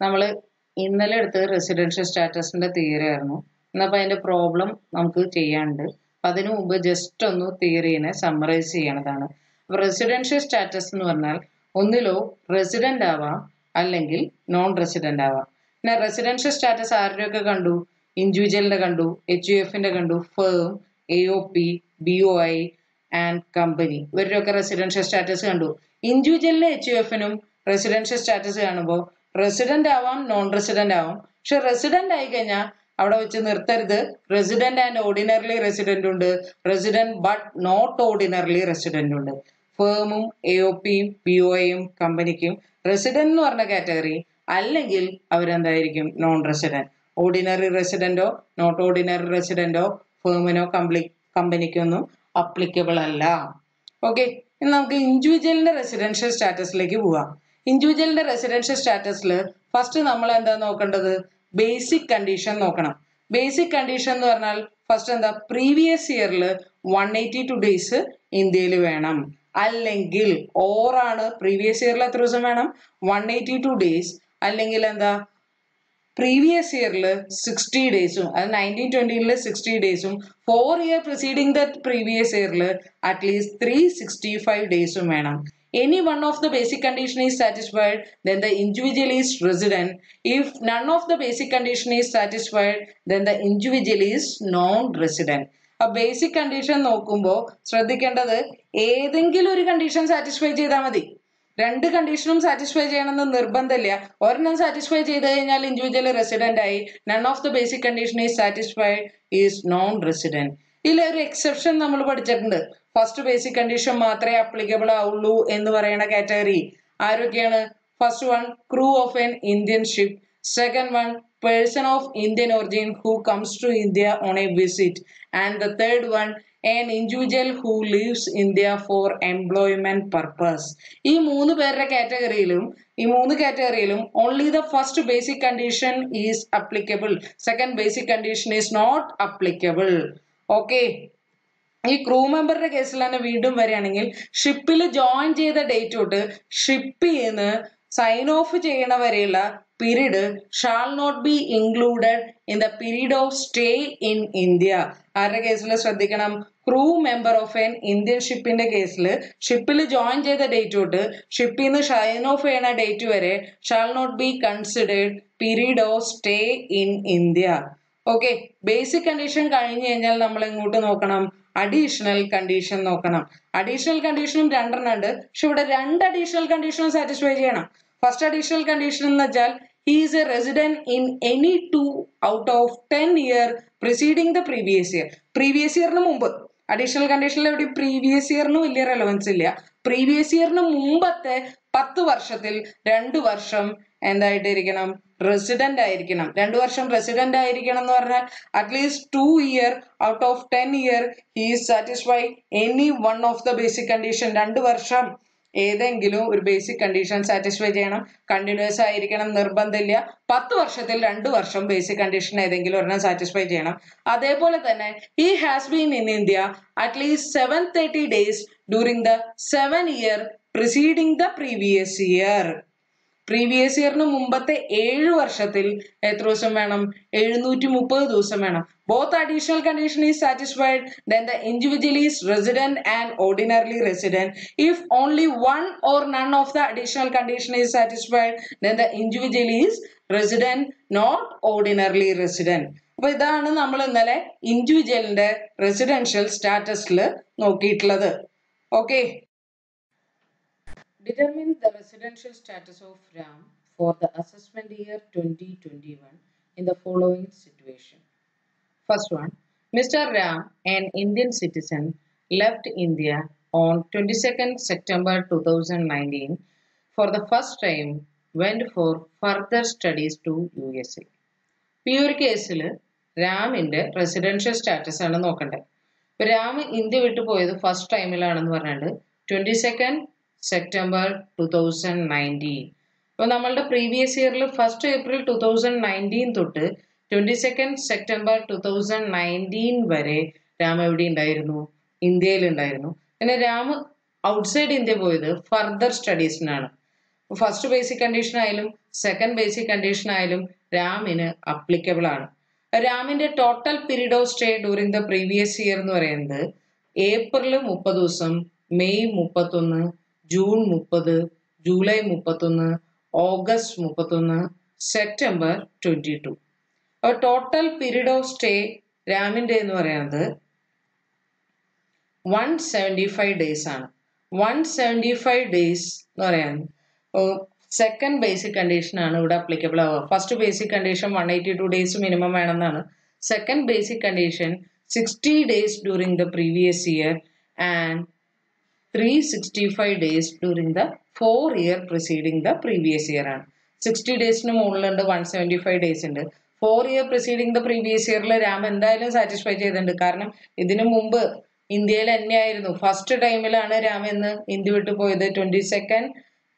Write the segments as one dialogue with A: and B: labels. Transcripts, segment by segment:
A: നമ്മൾ ഇന്നലെ എടുത്തത് റെസിഡൻഷ്യൽ സ്റ്റാറ്റസിന്റെ തിയറി ആയിരുന്നു എന്നപ്പോൾ അതിന്റെ പ്രോബ്ലം നമുക്ക് ചെയ്യാനുണ്ട്. അപ്പം അതിനു മുമ്പ് ജസ്റ്റ് ഒന്ന് തിയറീനെ സമ്മറൈസ് ചെയ്യണതാണ്. അപ്പോൾ റെസിഡൻഷ്യൽ സ്റ്റാറ്റസ് എന്ന് പറഞ്ഞാൽ ഒന്നിലോ റെസിഡന്റ് ആവാം അല്ലെങ്കിൽ നോൺ റെസിഡന്റ് ആവാം. പിന്നെ റെസിഡൻഷ്യൽ സ്റ്റാറ്റസ് ആരുടെയൊക്കെ കണ്ടു? ഇൻഡിവിജ്വലിന്റെ കണ്ടു എച്ച് യു എഫിന്റെ കണ്ടു firm A O P B O I and company ഇവരുടെയൊക്കെ റെസിഡൻഷ്യൽ സ്റ്റാറ്റസ് കണ്ടു. ഇൻഡിവിജ്വലിലെ എച്ച് യു എഫിനും റെസിഡൻഷ്യൽ സ്റ്റാറ്റസ് കാണുമ്പോൾ റെസിഡന്റ് ആവാം നോൺ റെസിഡന്റ് ആവാം. പക്ഷെ റെസിഡന്റ് ആയി കഴിഞ്ഞാൽ അവിടെ വെച്ച് നിർത്തരുത്. റെസിഡന്റ് ആൻഡ് ഓർഡിനറിലി റെസിഡന്റ് ഉണ്ട്. Resident but not ordinarily resident ഉണ്ട്. ഫേമും എ ഒ പിയും പി ഒ ഐയും കമ്പനിക്കും റെസിഡന്റ് എന്ന് പറഞ്ഞ കാറ്റഗറി അല്ലെങ്കിൽ അവരെന്തായിരിക്കും? നോൺ റെസിഡന്റ് ഓർഡിനറി റെസിഡന്റോ നോട്ട് ഓർഡിനറി റെസിഡന്റോ ഫേമിനോ കംപ്ലി കമ്പനിക്കൊന്നും അപ്ലിക്കബിൾ അല്ല. ഓക്കെ നമുക്ക് ഇൻഡിവിജ്വലിന്റെ റെസിഡൻഷ്യൽ സ്റ്റാറ്റസിലേക്ക് പോവാം. ഇൻഡിവിജ്വലിന്റെ റെസിഡൻഷ്യൽ സ്റ്റാറ്റസിൽ ഫസ്റ്റ് നമ്മൾ എന്താ നോക്കേണ്ടത്? ബേസിക് കണ്ടീഷൻ നോക്കണം. ബേസിക് കണ്ടീഷൻ എന്ന് പറഞ്ഞാൽ ഫസ്റ്റ് എന്താ? പ്രീവിയസ് ഇയറിൽ വൺ എയ്റ്റി ടു ഡേയ്സ് ഇന്ത്യയിൽ വേണം. അല്ലെങ്കിൽ ഓറാണ് പ്രീവിയസ് ഇയറിൽ എത്ര ദിവസം വേണം? വൺ എയ്റ്റി ടു ഡേയ്സ് അല്ലെങ്കിൽ എന്താ? പ്രീവിയസ് ഇയറിൽ സിക്സ്റ്റി ഡേയ്സും അത് നയന്റീൻ ട്വന്റിയിൽ sixty ഡേയ്സും four year preceding the previous ഇയറിൽ at least three sixty five ഡേയ്സും വേണം. Any one of the basic condition is satisfied then the individual is resident. If none of the basic condition is satisfied then the individual is non-resident. ആ basic condition നോക്കുമ്പോൾ ശ്രദ്ധിക്കേണ്ടത് ഏതെങ്കിലും ഒരു condition satisfy ചെയ്താൽ മതി. രണ്ട് കണ്ടീഷനും satisfy ചെയ്യണമെന്ന് നിർബന്ധമില്ല. ഒരെണ്ണം സാറ്റിസ്ഫൈ ചെയ്ത് കഴിഞ്ഞാൽ ഇൻഡിവിജ്വൽ റെസിഡന്റ് ആയി. None of the basic condition is satisfied is non resident ഇതിൽ ഒരു എക്സെപ്ഷൻ നമ്മൾ പഠിച്ചിട്ടുണ്ട്. ഫസ്റ്റ് ബേസിക് കണ്ടീഷൻ മാത്രമേ അപ്ലിക്കബിൾ ആവുള്ളൂ എന്ന് പറയുന്ന കാറ്റഗറി ആരൊക്കെയാണ്? First one crew of an Indian ship second one person of Indian origin who comes to India on a visit and the third one an individual who leaves India for employment purpose ഈ മൂന്ന് പേരുടെ കാറ്റഗറിയിലും ഈ മൂന്ന് കാറ്റഗറിയിലും only the first basic condition is applicable second basic condition is not applicable okay. ഈ crew മെമ്പറുടെ കേസിൽ തന്നെ വീണ്ടും വരികയാണെങ്കിൽ ഷിപ്പിൽ ജോയിൻ ചെയ്ത ഡേറ്റ് തൊട്ട് ഷിപ്പിൽ നിന്ന് സൈൻ ഓഫ് ചെയ്യണ വരെയുള്ള period shall not be included in the period of stay in India ആരുടെ കേസിൽ ശ്രദ്ധിക്കണം? Crew member of an Indian ഷിപ്പിന്റെ കേസിൽ ഷിപ്പിൽ ജോയിൻ ചെയ്ത ഡേറ്റ് തൊട്ട് ഷിപ്പിൽ നിന്ന് ഷൈൻ ഓഫ് ചെയ്യണ ഡേറ്റ് വരെ shall not be considered period of stay in India okay basic condition കഴിഞ്ഞു കഴിഞ്ഞാൽ നമ്മൾ എങ്ങോട്ട് നോക്കണം? അഡീഷണൽ കണ്ടീഷൻ നോക്കണം. അഡീഷണൽ കണ്ടീഷനും രണ്ടെണ്ണം ഉണ്ട്. പക്ഷെ ഇവിടെ രണ്ട് അഡീഷണൽ കണ്ടീഷനും സാറ്റിസ്ഫൈ ചെയ്യണം. ഫസ്റ്റ് അഡീഷണൽ കണ്ടീഷൻ എന്ന് വെച്ചാൽ is a resident in any two out of ten year preceding the previous year previous ഇയറിന് മുമ്പ്. അഡീഷണൽ കണ്ടീഷനിൽ എവിടെ പ്രീവിയസ് ഇയറിന് വലിയ റെലവൻസ് ഇല്ല. പ്രീവിയസ് ഇയറിന് മുമ്പത്തെ പത്ത് വർഷത്തിൽ രണ്ട് വർഷം എന്തായിട്ടിരിക്കണം? റെസിഡന്റ് ആയിരിക്കണം. രണ്ടു വർഷം റെസിഡന്റ് ആയിരിക്കണം എന്ന് പറഞ്ഞാൽ at least two year out of ten year he satisfy any one of the basic condition രണ്ട് വർഷം ഏതെങ്കിലും ഒരു ബേസിക് കണ്ടീഷൻ സാറ്റിസ്ഫൈ ചെയ്യണം. കണ്ടിന്യൂസ് ആയിരിക്കണം നിർബന്ധമില്ല. പത്ത് വർഷത്തിൽ രണ്ട് വർഷം ബേസിക് കണ്ടീഷൻ ഏതെങ്കിലും ഒരെണ്ണം സാറ്റിസ്ഫൈ ചെയ്യണം. അതേപോലെ തന്നെ he has been in India at least seven thirty days during the seven year preceding the previous year previous ഇയറിന് മുമ്പത്തെ ഏഴ് വർഷത്തിൽ എത്ര ദിവസം വേണം? എഴുന്നൂറ്റി മുപ്പത് ദിവസം വേണം. Both additional condition is satisfied then the individual is resident and ordinarily resident if only one or none of the additional condition is satisfied then the individual is resident not ordinarily resident അപ്പൊ ഇതാണ് നമ്മൾ ഇന്നലെ ഇൻഡിവിജ്വലിന്റെ residential സ്റ്റാറ്റസിൽ നോക്കിയിട്ടുള്ളത്. Okay Determine the residential status of RAM for the assessment year 2021 in the following situation. First one, Mr. Ram, an Indian citizen, left India on 22nd September 2019 for the first time went for further studies to USA. Pure case, Ram residential status ആണ് നോക്കേണ്ടത് Ram India വിട്ടു പോയത് first ടൈമിലാണെന്ന് twenty second September two thousand nineteen അപ്പോൾ നമ്മളുടെ previous ഇയറിൽ first April two thousand nineteen തൊട്ട് twenty second September two thousand nineteen വരെ രാം എവിടെ ഉണ്ടായിരുന്നു ഇന്ത്യയിൽ ഉണ്ടായിരുന്നു പിന്നെ രാം ഔട്ട്സൈഡ് ഇന്ത്യ പോയത് ഫർദർ സ്റ്റഡീസിനാണ് ഫസ്റ്റ് ബേസിക് കണ്ടീഷൻ ആയാലും സെക്കൻഡ് ബേസിക് കണ്ടീഷൻ ആയാലും രാമിന് അപ്ലിക്കബിൾ ആണ്. രാമിന്റെ total period of stay during the previous year എന്ന് പറയുന്നത് ഏപ്രിൽ മുപ്പത് ദിവസം മെയ് മുപ്പത്തൊന്ന് ജൂൺ മുപ്പത് ജൂലൈ മുപ്പത്തൊന്ന് ഓഗസ്റ്റ് മുപ്പത്തൊന്ന് സെപ്റ്റംബർ ട്വന്റി ടു. അപ്പോൾ ടോട്ടൽ പീരീഡ് ഓഫ് സ്റ്റേ രാമിന്റെ എന്ന് പറയുന്നത് വൺ സെവന്റി ഫൈവ് ഡേയ്സ് ആണ്. വൺ സെവന്റി ഫൈവ് ഡേയ്സ് എന്ന് പറയാൻ സെക്കൻഡ് ബേസിക് കണ്ടീഷൻ ആണ് ഇവിടെ അപ്ലിക്കബിൾ ആവുക. First basic condition one eighty two days minimum വേണമെന്നാണ്. Second basic condition sixty days during the previous year and three sixty five days during the four year preceding the previous year ആണ് sixty ഡേയ്സിന് മുകളിലുണ്ട് one seventy five days ഉണ്ട് four year preceding the previous ഇയറിൽ രാം എന്തായാലും satisfy ചെയ്തിട്ടുണ്ട്. കാരണം ഇതിനു മുമ്പ് ഇന്ത്യയിൽ തന്നെയായിരുന്നു. ഫസ്റ്റ് ടൈമിലാണ് രാം എന്ന് ഇന്ത്യ വിട്ടു പോയത്. Twenty second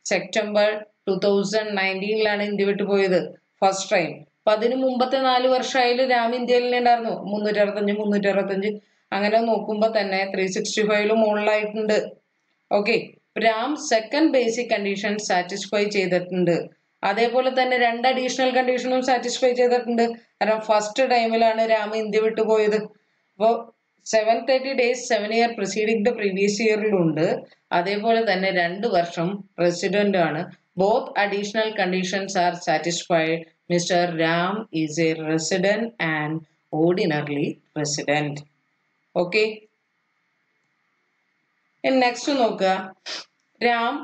A: September two thousand നയന്റീനിലാണ് India വിട്ടു പോയത് ഫസ്റ്റ് ടൈം അപ്പൊ അതിന് മുമ്പത്തെ നാല് വർഷമായാലും രാം ഇന്ത്യയിൽ തന്നെ ഉണ്ടായിരുന്നു. മുന്നൂറ്റി അറുപത്തഞ്ച് മുന്നൂറ്റി അറുപത്തഞ്ച്. അങ്ങനെ നോക്കുമ്പോൾ തന്നെ ത്രീ സിക്സ്റ്റി ഫൈവിൽ മുകളിലായിട്ടുണ്ട്. Okay Ram second basic condition satisfy ചെയ്തിട്ടുണ്ട്. അതേപോലെ തന്നെ രണ്ട് അഡീഷണൽ കണ്ടീഷനും സാറ്റിസ്ഫൈ ചെയ്തിട്ടുണ്ട്. കാരണം ഫസ്റ്റ് ടൈമിലാണ് രാം ഇന്ത്യ വിട്ടു പോയത്. അപ്പോൾ seven thirty days seven year preceding the previous ഇയറിലുണ്ട് അതേപോലെ തന്നെ രണ്ട് വർഷം പ്രസിഡന്റ് ആണ്. Both additional conditions are satisfied mister Ram is a resident and ordinarily resident okay next നോക്കുക. രാം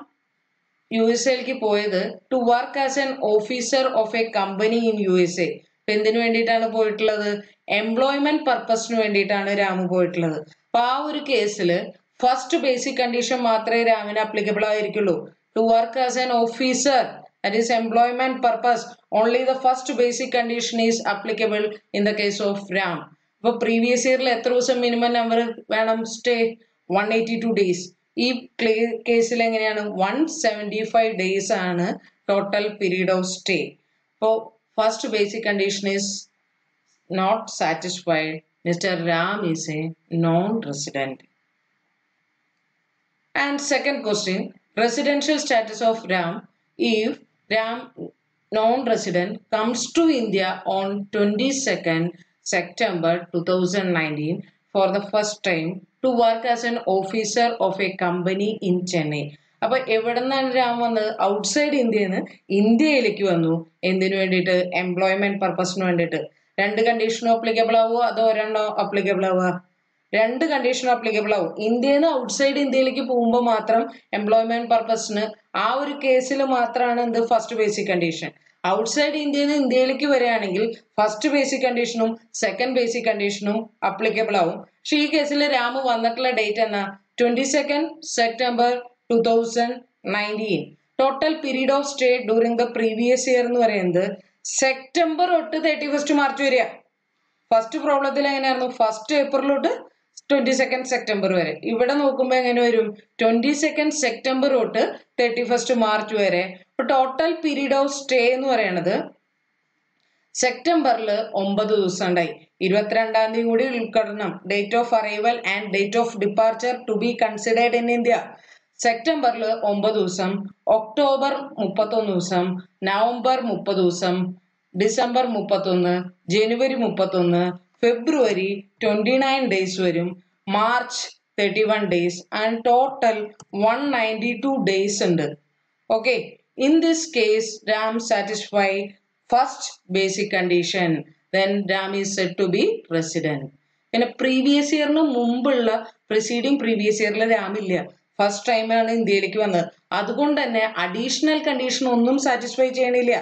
A: യു എസ് എയിലേക്ക് പോയത് to work as an officer of a company in U S A എന്തിനു വേണ്ടിയിട്ടാണ് പോയിട്ടുള്ളത്? എംപ്ലോയ്മെന്റ് പർപ്പസിന് വേണ്ടിയിട്ടാണ് രാം പോയിട്ടുള്ളത്. അപ്പൊ ആ ഒരു കേസിൽ ഫസ്റ്റ് ബേസിക് കണ്ടീഷൻ മാത്രമേ രാമിന് applicable ആയിരിക്കുള്ളൂ. To work as an officer that is employment purpose only the first basic condition is applicable in the case of Ram. അപ്പൊ പ്രീവിയസ് ഇയറിൽ എത്ര ദിവസം മിനിമം നമ്പർ വേണം stay one eighty two days ഈ കേസിൽ എങ്ങനെയാണ്? വൺ സെവന്റി ഫൈവ് ഡേയ്സ് ആണ് total period of stay അപ്പോൾ first basic condition is not satisfied mister Ram is a non resident and second question residential status of Ram if Ram non-resident comes to India on 22nd September 2019 for the first time to work as an officer of a company in Chennai അപ്പൊ എവിടെ നിന്നാണ് രാം വന്നത്? Outside ഇന്ത്യയിൽ നിന്ന് ഇന്ത്യയിലേക്ക് വന്നു. എന്തിനു വേണ്ടിയിട്ട്? എംപ്ലോയ്മെന്റ് പർപ്പസിന് വേണ്ടിയിട്ട്. രണ്ട് കണ്ടീഷനും അപ്ലിക്കബിൾ ആവുമോ അതോ ഒരെണ്ണോ അപ്ലിക്കബിൾ ആവുക? രണ്ട് കണ്ടീഷൻ അപ്ലിക്കബിൾ ആവും. ഇന്ത്യയിൽ നിന്ന് ഔട്ട്സൈഡ് ഇന്ത്യയിലേക്ക് പോകുമ്പോൾ മാത്രം എംപ്ലോയ്മെന്റ് പർപ്പസിന് ആ ഒരു കേസിൽ മാത്രമാണ് എന്ത്? ഫസ്റ്റ് ബേസിക് കണ്ടീഷൻ ഔട്ട്സൈഡ് ഇന്ത്യയിൽ നിന്ന് ഇന്ത്യയിലേക്ക് വരികയാണെങ്കിൽ ഫസ്റ്റ് ബേസിക് കണ്ടീഷനും സെക്കൻഡ് ബേസിക് കണ്ടീഷനും അപ്ലിക്കബിൾ ആവും. പക്ഷെ ഈ കേസിൽ രാമു വന്നിട്ടുള്ള ഡേറ്റ് എന്നാ? Twenty second September two thousand nineteen total period of stay during the previous year എന്ന് പറയുന്നത് സെപ്റ്റംബർ തൊട്ട് തേർട്ടി ഫസ്റ്റ് മാർച്ച് വരിക ഫസ്റ്റ് പ്രോബ്ലത്തിൽ എങ്ങനെയായിരുന്നു? ഫസ്റ്റ് ഏപ്രിൽ തൊട്ട് ട്വന്റി സെക്കൻഡ് സെപ്റ്റംബർ വരെ. ഇവിടെ നോക്കുമ്പോൾ എങ്ങനെ വരും? ട്വന്റി സെക്കൻഡ് സെപ്റ്റംബർ തൊട്ട് തേർട്ടി ഫസ്റ്റ് മാർച്ച് വരെ ടോട്ടൽ പീരീഡ് ഓഫ് സ്റ്റേ എന്ന് പറയുന്നത് സെപ്റ്റംബറിൽ ഒമ്പത് ദിവസം ഉണ്ടായി ഇരുപത്തിരണ്ടാം തീയതി കൂടി ഉദ്ഘാടനം. Date of arrival and date of departure to be considered in India സെപ്റ്റംബറിൽ ഒമ്പത് ദിവസം ഒക്ടോബർ മുപ്പത്തൊന്ന് ദിവസം നവംബർ മുപ്പത് ദിവസം ഡിസംബർ മുപ്പത്തൊന്ന് ജനുവരി മുപ്പത്തൊന്ന് ഫെബ്രുവരി ട്വന്റി നയൻ ഡേയ്സ് വരും March thirty one days and total one ninety two days ഉണ്ട്. Okay in this case Ram satisfy first basic condition then Ram is said to be resident പിന്നെ previous ഇയറിന് മുമ്പുള്ള preceding previous ഇയറിൽ രാമില്ല first ടൈമാണ് ഇന്ത്യയിലേക്ക് വന്നത്. അതുകൊണ്ട് തന്നെ അഡീഷണൽ കണ്ടീഷൻ ഒന്നും സാറ്റിസ്ഫൈ ചെയ്യണില്ല.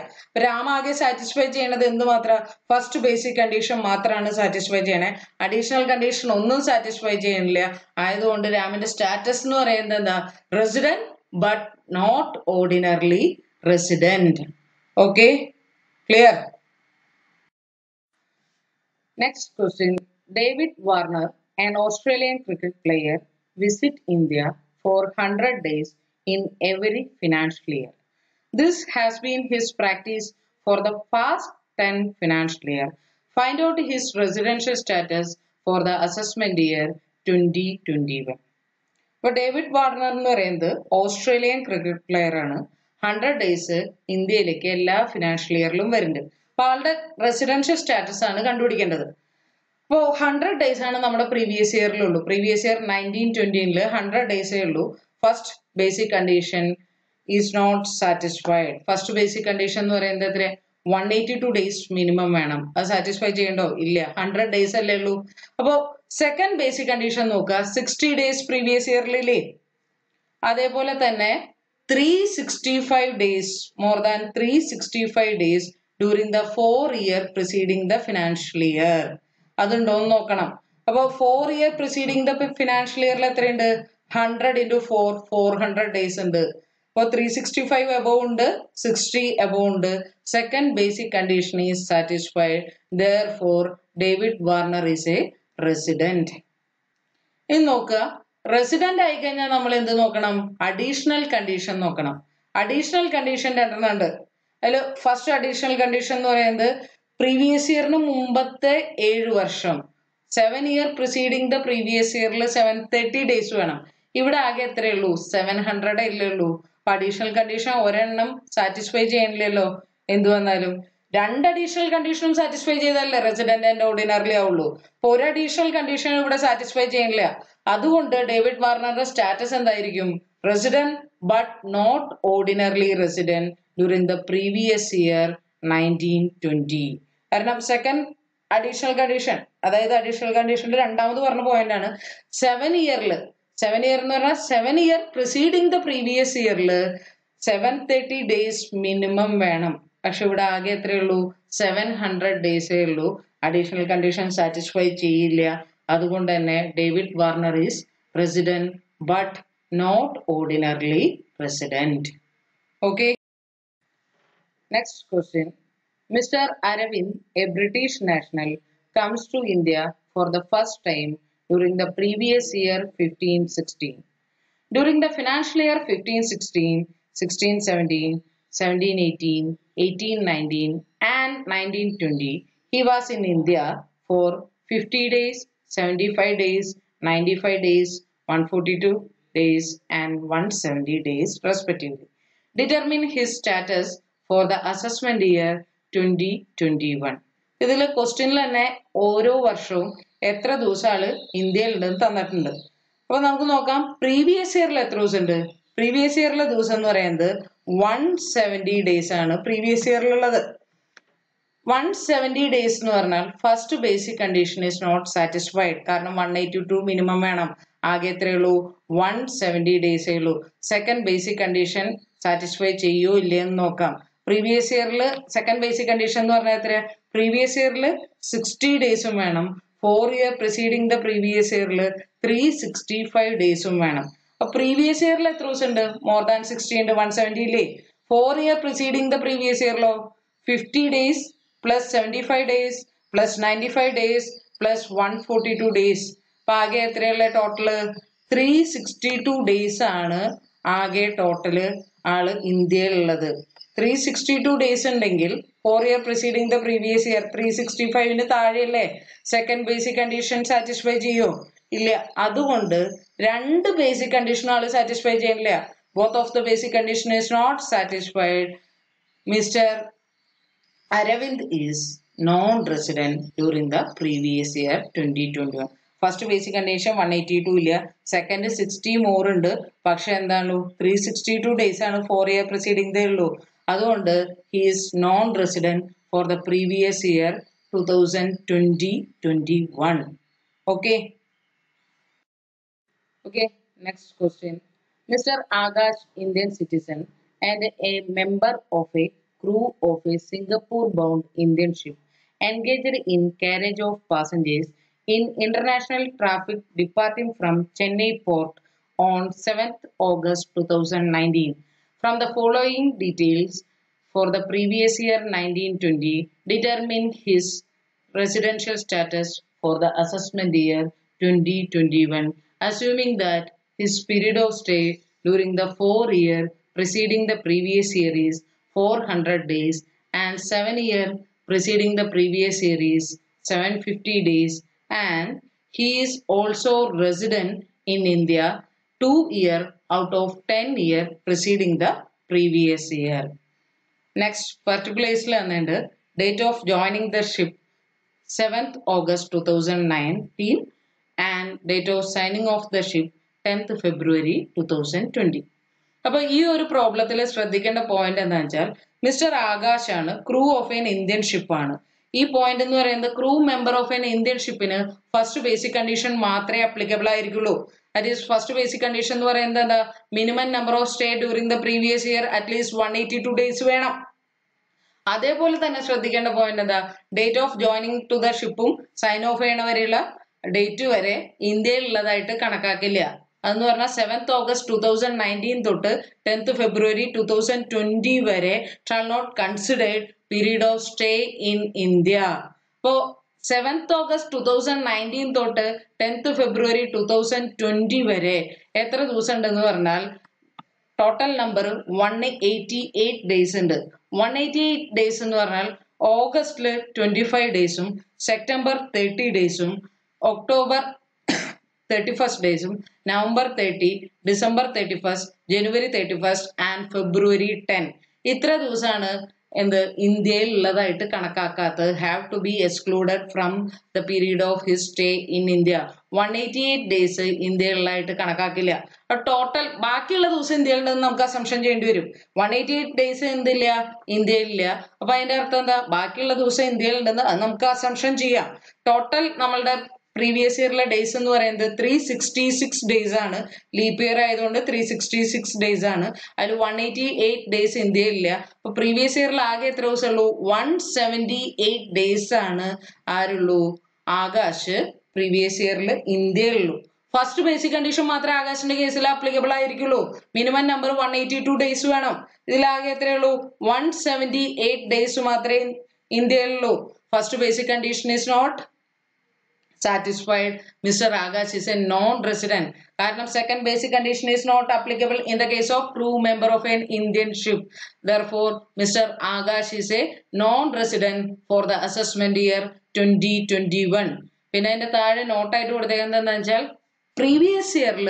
A: രാം ആകെ സാറ്റിസ്ഫൈ ചെയ്യണത് എന്ത് മാത്രം? ഫസ്റ്റ് ബേസിക് കണ്ടീഷൻ മാത്രമാണ് സാറ്റിസ്ഫൈ ചെയ്യണേ. അഡീഷണൽ കണ്ടീഷൻ ഒന്നും സാറ്റിസ്ഫൈ ചെയ്യണില്ല. ആയതുകൊണ്ട് രാമിന്റെ സ്റ്റാറ്റസ് എന്ന് പറയുന്നത് എന്താ? Resident but not ordinarily resident okay Clear Next question. David Warner, an Australian cricket player, visit India for 100 days in every financial year. This has been his practice for the past 10 financial year. Find out his residential status for the assessment year 2021. ഇപ്പോൾ David Warner എന്ന് പറയുന്നത് Australian cricket player ആണ് hundred days ഇന്ത്യയിലേക്ക് എല്ലാ financial ഇയറിലും വരുന്നുണ്ട്. അപ്പൊ ആളുടെ residential status ആണ് കണ്ടുപിടിക്കേണ്ടത്. അപ്പോൾ ഹൺഡ്രഡ് ഡേയ്സ് ആണ് നമ്മുടെ പ്രീവിയസ് ഇയറിലുള്ളൂ പ്രീവിയസ് ഇയർ നയന്റീൻ ട്വന്റിയിൽ ഹൺഡ്രഡ് ഡേയ്സേ ഉള്ളൂ. First basic condition is not satisfied first basic condition എന്ന് പറയുന്നത് എത്ര one eighty two days minimum വേണം. അത് സാറ്റിസ്ഫൈ ചെയ്യണ്ടോ? ഇല്ല. ഹൺഡ്രഡ് ഡേയ്സ് അല്ലേ ഉള്ളൂ. അപ്പോൾ സെക്കൻഡ് ബേസിക് കണ്ടീഷൻ നോക്കുക. സിക്സ്റ്റി ഡേയ്സ് പ്രീവിയസ് ഇയറിലില്ലേ അതേപോലെ തന്നെ three sixty five days more than three sixty five days during the four year preceding the financial year അതുണ്ടോ എന്ന് നോക്കണം. അപ്പോൾ four year preceding the financial ഇയറിൽ എത്രയുണ്ട്? Hundred into four four hundred days ഉണ്ട്. അപ്പോൾ ത്രീ സിക്സ്റ്റി ഫൈവ് എബോവ് ഉണ്ട് sixty above ഉണ്ട്. Second basic condition is satisfied therefore David Warner is a resident ഇനി നോക്കുക. റെസിഡന്റ് ആയി കഴിഞ്ഞാൽ നമ്മൾ എന്ത് നോക്കണം? അഡീഷണൽ കണ്ടീഷൻ നോക്കണം. അഡീഷണൽ കണ്ടീഷൻ രണ്ടെണ്ണം ഉണ്ട് അതിൽ ഫസ്റ്റ് അഡീഷണൽ കണ്ടീഷൻ എന്ന് പറയുന്നത് പ്രീവിയസ് ഇയറിന് മുമ്പത്തെ ഏഴ് വർഷം. Seven year preceding the previous ഇയറിൽ സെവൻ തേർട്ടി ഡേയ്സ് വേണം. ഇവിടെ ആകെ എത്രയേ ഉള്ളൂ? സെവൻ ഹൺഡ്രഡേ ഇല്ലേ ഉള്ളൂ. അപ്പൊ അഡീഷണൽ കണ്ടീഷൻ ഒരെണ്ണം സാറ്റിസ്ഫൈ ചെയ്യണില്ലല്ലോ. എന്ത് വന്നാലും. രണ്ട് അഡീഷണൽ കണ്ടീഷനും സാറ്റിസ്ഫൈ ചെയ്താലല്ലേ റെസിഡന്റ് ആൻഡ് ഓർഡിനറിലി ആവുള്ളൂ. അപ്പൊ ഒരു അഡീഷണൽ കണ്ടീഷൻ ഇവിടെ സാറ്റിസ്ഫൈ ചെയ്യണില്ല. അതുകൊണ്ട് ഡേവിഡ് വാർണറുടെ സ്റ്റാറ്റസ് എന്തായിരിക്കും? Resident but not ordinarily resident during the previous year nineteen twenty കാരണം സെക്കൻഡ് അഡീഷണൽ കണ്ടീഷൻ അതായത് അഡീഷണൽ കണ്ടീഷന്റെ രണ്ടാമത് പറഞ്ഞ പോയിന്റ് ആണ്. സെവൻ ഇയറിൽ സെവൻ ഇയർ എന്ന് പറഞ്ഞാൽ seven year preceding the previous ഇയറിൽ സെവൻ തേർട്ടി ഡേയ്സ് മിനിമം വേണം. പക്ഷെ ഇവിടെ ആകെ എത്രയുള്ളൂ സെവൻ ഹൺഡ്രഡ് ഡേയ്സേ ഉള്ളൂ. അഡീഷണൽ കണ്ടീഷൻ സാറ്റിസ്ഫൈ ചെയ്യില്ല. അതുകൊണ്ട് തന്നെ David Warner is resident but not ordinarily resident okay next question Mr. Aravind, a British national, comes to India for the first time during the previous year 1516. During the financial year 1516, 1617, 1718, 1819, and 1920, he was in India for 50 days, 75 days, 95 days, 142 days, and 170 days, respectively. Determine his status for the assessment year twenty twenty one ഇതിൽ ക്വസ്റ്റ്യനിൽ തന്നെ ഓരോ വർഷവും എത്ര ദിവസം ആൾ ഇന്ത്യയിലുണ്ടെന്ന് തന്നിട്ടുണ്ട്. അപ്പൊ നമുക്ക് നോക്കാം പ്രീവിയസ് ഇയറിൽ എത്ര ദിവസം ഉണ്ട് പ്രീവിയസ് ഇയറിലെ ദിവസം എന്ന് പറയുന്നത് വൺ സെവന്റി ഡേയ്സ് ആണ് പ്രീവിയസ് ഇയറിലുള്ളത് വൺ സെവന്റി ഡേയ്സ് എന്ന് പറഞ്ഞാൽ first basic condition is not satisfied കാരണം വൺ എയ്റ്റി ടു മിനിമം വേണം. ആകെ എത്രയേ ഉള്ളൂ? വൺ സെവന്റി ഡേയ്സേ ഉള്ളൂ. സെക്കൻഡ് ബേസിക് കണ്ടീഷൻ സാറ്റിസ്ഫൈ ചെയ്യോ ഇല്ലയെന്ന് നോക്കാം. പ്രീവിയസ് ഇയറിൽ സെക്കൻഡ് ബേസിക് കണ്ടീഷൻ എന്ന് പറഞ്ഞാൽ എത്ര പ്രീവിയസ് ഇയറിൽ സിക്സ്റ്റി ഡേയ്സും വേണം. Four year preceding the previous ഇയറിൽ ത്രീ സിക്സ്റ്റി ഫൈവ് ഡേയ്സും വേണം. അപ്പൊ പ്രീവിയസ് ഇയറിൽ എത്ര ദിവസം ഉണ്ട്? മോർ ദാൻ സിക്സ്റ്റി ഉണ്ട് വൺ സെവന്റി ഇല്ലേ? Four year preceding the previous ഇയറിലോ fifty days plus seventy five days plus ninety five days plus one forty two days അപ്പം ആകെ എത്രയുള്ള total three sixty two days ആണ് ആകെ ടോട്ടൽ ആൾ ഇന്ത്യയിലുള്ളത്. Three sixty two days ഉണ്ടെങ്കിൽ four year preceding the previous year three sixty ഫൈവിന് താഴെയല്ലേ? Second basic condition satisfy ചെയ്യോ? ഇല്ല. അതുകൊണ്ട് രണ്ട് ബേസിക് കണ്ടീഷൻ ആൾ സാറ്റിസ്ഫൈ ചെയ്യില്ല both of the basic condition is not satisfied mister resident during the previous year twenty twenty one first basic condition one eighty two ഇല്ല. Second sixty more ഉണ്ട്. പക്ഷെ എന്താണ് ത്രീ സിക്സ്റ്റി ടു ഡേയ്സ് ആണ് four year proceeding ഉള്ളൂ. അതുകൊണ്ട് he is non resident for the previous year two thousand twenty twenty one okay okay next question mister Akash Indian citizen and a member of a crew of a Singapore-bound Indian ship engaged in carriage of passengers in international traffic departing from Chennai port on 7th August 2019. From the following details for the previous year 1920, determine his residential status for the assessment year 2021, assuming that his period of stay during the four year preceding the previous year is 400 days and 7 year preceding the previous year is 750 days and he is also resident in India 2 year out of 10 year preceding the previous year. Next particulars annendu date of joining the ship 7th August 2019 and date of signing of the ship 10th February 2020. അപ്പൊ ഈ ഒരു പ്രോബ്ലത്തിൽ ശ്രദ്ധിക്കേണ്ട point എന്താ വെച്ചാൽ mister Akash ആണ് crew of an Indian ship ആണ്. ഈ point എന്ന് പറയുന്നത് crew member of an Indian ഷിപ്പിന് first basic condition മാത്രമേ applicable ആയിരിക്കുള്ളൂ. At least first basic condition എന്ന് പറയുന്നത് എന്താ? Minimum number of stay during the previous year at least one eighty two days വേണം. അതേപോലെ തന്നെ ശ്രദ്ധിക്കേണ്ട പോയിന്റ് എന്താ? Date of joining to the ഷിപ്പും sign off ചെയ്യണ വരെയുള്ള ഡേറ്റ് വരെ ഇന്ത്യയിലുള്ളതായിട്ട് കണക്കാക്കില്ല. അതെന്ന് പറഞ്ഞാൽ seventh August two thousand nineteen തൊട്ട് tenth February two thousand twenty വരെ shall not considered period of stay in India അപ്പോൾ seventh August two thousand nineteen തൊട്ട് tenth February two thousand twenty വരെ എത്ര ദിവസം ഉണ്ടെന്ന് പറഞ്ഞാൽ total number one eighty eight days ഉണ്ട്. വൺ എയ്റ്റി എയ്റ്റ് ഡേയ്സ് എന്ന് പറഞ്ഞാൽ ഓഗസ്റ്റിൽ ട്വന്റി ഫൈവ് ഡേയ്സും സെപ്റ്റംബർ തേർട്ടി ഡേയ്സും October thirty first ഡേയ്സും November thirty December thirty first January thirty first and February ten ഇത്ര ദിവസമാണ് എന്ത് ഇന്ത്യയിൽ ഉള്ളതായിട്ട് കണക്കാക്കാത്തത്. Have to be excluded from the period of his stay in India one eighty eight days ഇന്ത്യയിലുള്ളതായിട്ട് കണക്കാക്കില്ല. Total ബാക്കിയുള്ള ദിവസം ഇന്ത്യയിലുണ്ടെന്ന് നമുക്ക് assumption ചെയ്യേണ്ടി വരും. വൺ എയ്റ്റി എയ്റ്റ് ഡേയ്സ് എന്തില്ല? ഇന്ത്യയിലില്ല. അപ്പൊ അതിന്റെ അർത്ഥം എന്താ? ബാക്കിയുള്ള ദിവസം ഇന്ത്യയിലുണ്ടെന്ന് അത് നമുക്ക് അസംഷൻ ചെയ്യാം. ടോട്ടൽ നമ്മളുടെ പ്രീവിയസ് ഇയറിലെ ഡേയ്സ് എന്ന് പറയുന്നത് ത്രീ സിക്സ്റ്റി സിക്സ് ഡേയ്സ് ആണ്. ലീപ്പ് ഇയർ ആയതുകൊണ്ട് ത്രീ സിക്സ്റ്റി സിക്സ് ഡേയ്സ് ആണ്. അതിൽ വൺ എയ്റ്റി എയ്റ്റ് ഡേയ്സ് ഇന്ത്യയിലില്ല. അപ്പൊ പ്രീവിയസ് ഇയറിൽ ആകെ എത്ര ദിവസം ഉള്ളൂ? വൺ സെവന്റി എയ്റ്റ് ഡേയ്സ് ആണ് ആരുള്ളൂ? ആകാശ് പ്രീവിയസ് ഇയറിൽ ഇന്ത്യയിലുള്ളൂ. ഫസ്റ്റ് ബേസിക് കണ്ടീഷൻ മാത്രമേ ആകാശിന്റെ കേസിൽ applicable ആയിരിക്കുള്ളൂ. Minimum number one eighty two days വേണം ഇതിലാകെ എത്രയുള്ളൂ വൺ സെവന്റി എയ്റ്റ് ഡേയ്സ് മാത്രമേ ഇന്ത്യയിലുള്ളൂ. First basic condition is not satisfied, Mr. Agash is a non-resident. കാരണം second basic condition is not applicable in the case of crew member of an Indian ship. Therefore, Mr. Agash is a non-resident for the assessment year 2021. പിന്നെ അതിന്റെ താഴെ നോട്ടായിട്ട് കൊടുത്തേക്കുന്നത് എന്താണെന്ന് വെച്ചാൽ previous ഇയറിൽ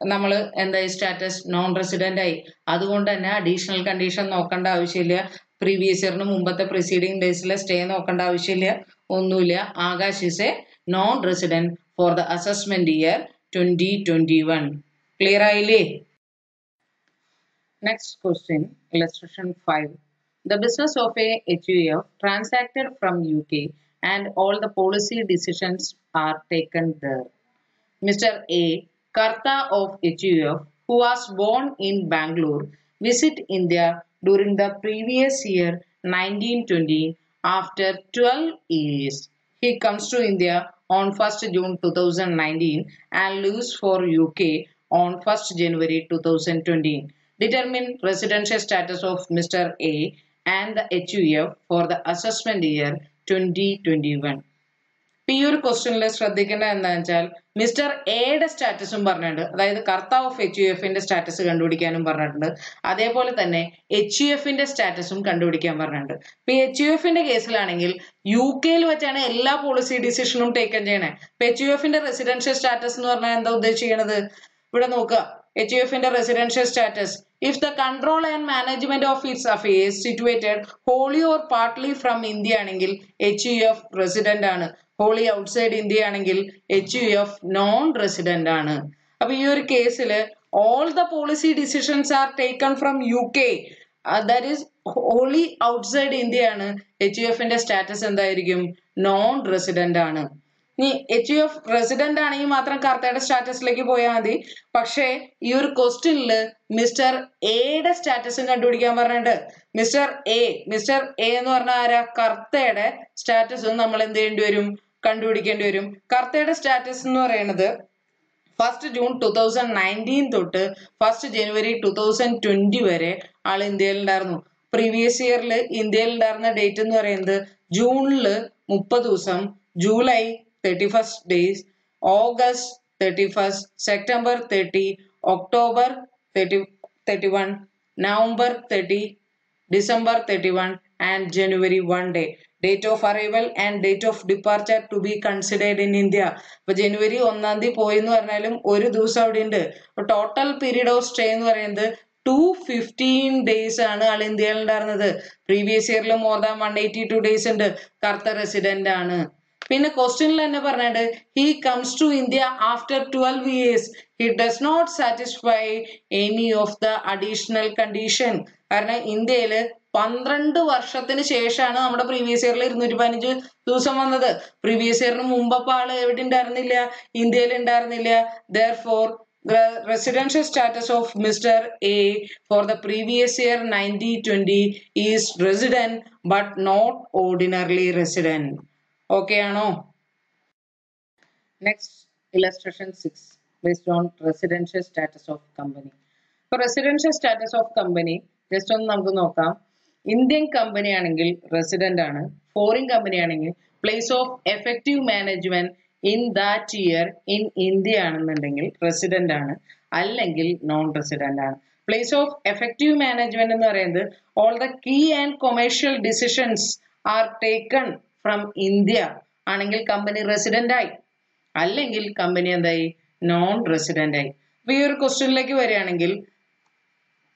A: നമ്മൾ എന്തായി സ്റ്റാറ്റസ് നോൺ റെസിഡന്റ് ആയി അതുകൊണ്ട് തന്നെ അഡീഷണൽ കണ്ടീഷൻ നോക്കേണ്ട ആവശ്യമില്ല പ്രീവിയസ് ഇയറിന് മുമ്പത്തെ പ്രിസീഡിംഗ് ഡേയ്സിലെ സ്റ്റേ നോക്കേണ്ട ആവശ്യമില്ല ഒന്നുമില്ല Akash is a non-resident for the assessment year 2021. Clear ಆಯಿಲಿ? Next question, illustration 5. The business of a HUF transacted from UK and all the policy decisions are taken there. Mr. A, Karta of HUF, who was born in Bangalore, visit India during the previous year 1920 after 12 years. He comes to India on 1st June 2019 and lose for UK on 1st January 2020. Determine residential status of Mr. A and the HUF for the assessment year 2021. ഇപ്പൊ ഈ ഒരു ക്വസ്റ്റ്യനിൽ ശ്രദ്ധിക്കേണ്ടത് എന്താണെന്ന് mister എയുടെ സ്റ്റാറ്റസും പറഞ്ഞിട്ടുണ്ട്. അതായത് കർത്താവ് ഓഫ് എച്ച് യു എഫിന്റെ സ്റ്റാറ്റസ് കണ്ടുപിടിക്കാനും പറഞ്ഞിട്ടുണ്ട്. അതേപോലെ തന്നെ എച്ച് യു എഫിന്റെ സ്റ്റാറ്റസും കണ്ടുപിടിക്കാൻ പറഞ്ഞിട്ടുണ്ട്. ഇപ്പൊ എച്ച് യു എഫിന്റെ കേസിലാണെങ്കിൽ യു കെയിൽ വെച്ചാണ് എല്ലാ പോളിസി ഡിസിഷനും ടേക്കൺ ചെയ്യണേ. ഇപ്പൊ എച്ച് യു എഫിന്റെ റെസിഡൻഷ്യൽ സ്റ്റാറ്റസ് എന്ന് പറഞ്ഞാൽ എന്താ ഉദ്ദേശിക്കുന്നത് ഇവിടെ നോക്കുക. എച്ച് യു എഫിന്റെ residential status if the control and management of its affairs situated wholly or partly from India ആണെങ്കിൽ എച്ച് യു എഫ് റെസിഡന്റ് ആണ്. ഹോളി ഔട്ട്സൈഡ് ഇന്ത്യ ആണെങ്കിൽ H U F non resident ആണ്. അപ്പൊ ഈ ഒരു കേസിൽ all the policy decisions are taken from U K that is wholly outside India ആണ് H U എഫിന്റെ സ്റ്റാറ്റസ് എന്തായിരിക്കും? നോൺ റെസിഡന്റ് ആണ്. ഇനി എച്ച് യു എഫ് റെസിഡന്റ് ആണെങ്കിൽ മാത്രം കർത്തയുടെ സ്റ്റാറ്റസിലേക്ക് പോയാൽ മതി. പക്ഷേ ഈ ഒരു ക്വസ്റ്റ്യനിൽ മിസ്റ്റർ എയുടെ സ്റ്റാറ്റസും കണ്ടുപിടിക്കാൻ പറഞ്ഞിട്ടുണ്ട്. മിസ്റ്റർ എ മിസ്റ്റർ എ എന്ന് പറഞ്ഞ ആരാ? കർത്തയുടെ സ്റ്റാറ്റസും നമ്മൾ എന്ത് ചെയ്യേണ്ടി വരും? കണ്ടുപിടിക്കേണ്ടി വരും. കർത്തയുടെ സ്റ്റാറ്റസ് എന്ന് പറയുന്നത് first June two thousand nineteen തൊട്ട് first January two thousand twenty വരെ ആൾ ഇന്ത്യയിലുണ്ടായിരുന്നു പ്രീവിയസ് ഇയറിൽ ഇന്ത്യയിൽ ഉണ്ടായിരുന്ന ഡേറ്റ് എന്ന് പറയുന്നത് ജൂണിൽ മുപ്പത് ദിവസം July thirty first days August thirty first September thirty October thirty thirty one November thirty December thirty one and January one day date of arrival and date of departure to be considered in India ഇപ്പൊ ജനുവരി ഒന്നാം തീയതി പോയി എന്ന് പറഞ്ഞാലും ഒരു ദിവസം അവിടെ ഉണ്ട്. അപ്പൊ ടോട്ടൽ പീരീഡ് ഓഫ് സ്റ്റേ എന്ന് പറയുന്നത് ടു ഫിഫ്റ്റീൻ ഡേയ്സ് ആണ് ആൾ ഇന്ത്യയിൽ ഉണ്ടായിരുന്നത് പ്രീവിയസ് ഇയറിൽ more than one eighty two days ഉണ്ട്. കറുത്ത റെസിഡന്റ് ആണ്. പിന്നെ ക്വസ്റ്റ്യനിൽ തന്നെ പറഞ്ഞത് he comes to India after twelve years he does not satisfy any of the additional condition കാരണം ഇന്ത്യയിൽ പന്ത്രണ്ട് വർഷത്തിന് ശേഷമാണ് നമ്മുടെ പ്രീവിയസ് ഇയറിൽ ഇരുന്നൂറ്റി പതിനഞ്ച് ദിവസം വന്നത്. പ്രീവിയസ് ഇയറിന് മുമ്പപ്പോൾ ആൾ എവിടെ ഉണ്ടായിരുന്നില്ല ഇന്ത്യയിൽ ഉണ്ടായിരുന്നില്ല therefore residential status of mister A for the previous year year 1920 is resident but not ordinarily resident. Okay ആണോ? Next illustration 6 based on residential status of company. ഇപ്പോൾ residential status of company just ഒന്ന് നമുക്ക് നോക്കാം. Indian company ആണെങ്കിൽ resident ആണ്. Foreign company ആണെങ്കിൽ place of effective management in that year in India ആണെന്നുണ്ടെങ്കിൽ resident ആണ്. അല്ലെങ്കിൽ നോൺ റെസിഡന്റ് ആണ്. പ്ലേസ് ഓഫ് എഫക്റ്റീവ് മാനേജ്മെന്റ് എന്ന് പറയുന്നത് all the key and commercial decisions are taken from India ആണെങ്കിൽ കമ്പനി റെസിഡന്റ് ആയി. അല്ലെങ്കിൽ കമ്പനി എന്തായി? നോൺ റെസിഡന്റ് ആയി. അപ്പൊ ഈ ഒരു ക്വസ്റ്റ്യനിലേക്ക് വരികയാണെങ്കിൽ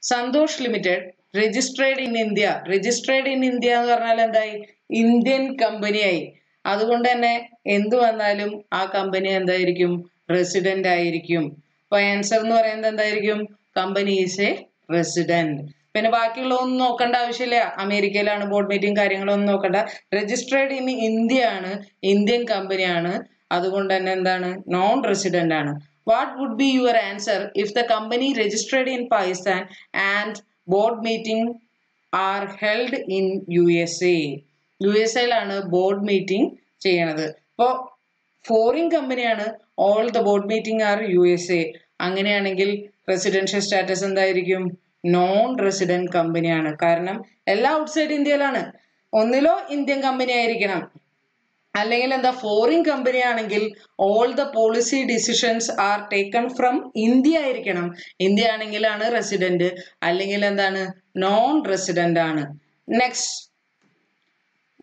A: Santhosh limited registered in India registered in India എന്ന് പറഞ്ഞാൽ എന്തായി? ഇന്ത്യൻ കമ്പനിയായി അതുകൊണ്ട് തന്നെ എന്തു വന്നാലും ആ കമ്പനി എന്തായിരിക്കും? റെസിഡന്റ് ആയിരിക്കും. അപ്പൊ ആൻസർ എന്ന് പറയുന്നത് എന്തായിരിക്കും? കമ്പനി ഈസ് എ റെസിഡന്റ് പിന്നെ ബാക്കിയുള്ള ഒന്നും നോക്കേണ്ട ആവശ്യമില്ല. അമേരിക്കയിലാണ് ബോർഡ് മീറ്റിംഗ് കാര്യങ്ങളൊന്നും നോക്കണ്ട. രജിസ്ട്രേഡ് ഇൻ ഇന്ത്യ ആണ് ഇന്ത്യൻ കമ്പനിയാണ് അതുകൊണ്ട് തന്നെ എന്താണ്? നോൺ റെസിഡന്റ് ആണ്. What would be your answer if the company registered in Pakistan and board meeting are held in U S A U S എയിലാണ് board meeting ചെയ്യണത്. അപ്പോൾ ഫോറിൻ കമ്പനിയാണ് all the board meeting are U S A അങ്ങനെയാണെങ്കിൽ residential status എന്തായിരിക്കും? Non resident കമ്പനിയാണ് കാരണം എല്ലാം outside ഇന്ത്യയിലാണ്. ഒന്നിലോ Indian company ആയിരിക്കണം. അല്ലെങ്കിൽ എന്താ ഫോറിൻ കമ്പനി ആണെങ്കിൽ all the policy decisions are taken from India ആയിരിക്കണം. ഇന്ത്യ ആണെങ്കിലാണ് റെസിഡന്റ് അല്ലെങ്കിൽ എന്താണ് നോൺ റെസിഡന്റ് ആണ്. Next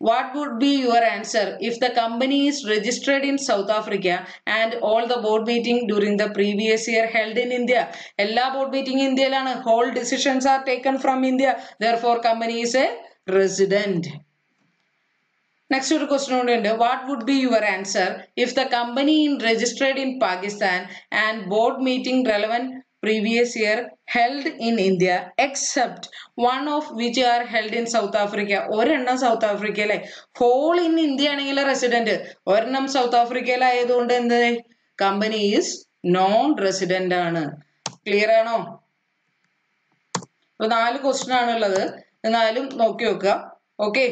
A: what would be your answer if the company is registered in South Africa and all the board meeting during the previous year held in India എല്ലാ board meeting ഇന്ത്യയിലാണ് whole decisions are taken from India therefore company is a resident next ഒരു question കൂടെ ഉണ്ട്. What would be your answer if the company in registered in Pakistan and board meeting relevant previous year held in India except one of which are held in South Africa ഒരെണ്ണം South ആഫ്രിക്കയിലെ whole in India ആണെങ്കിൽ resident ഒരെണ്ണം South ആഫ്രിക്കയിലായതുകൊണ്ട് എന്ത്? Company is non resident ആണ്. Clear ആണോ? ഇപ്പൊ നാല് ക്വസ്റ്റ്യൻ ആണുള്ളത്. എന്നാലും നോക്കി വെക്കുക. ഓക്കെ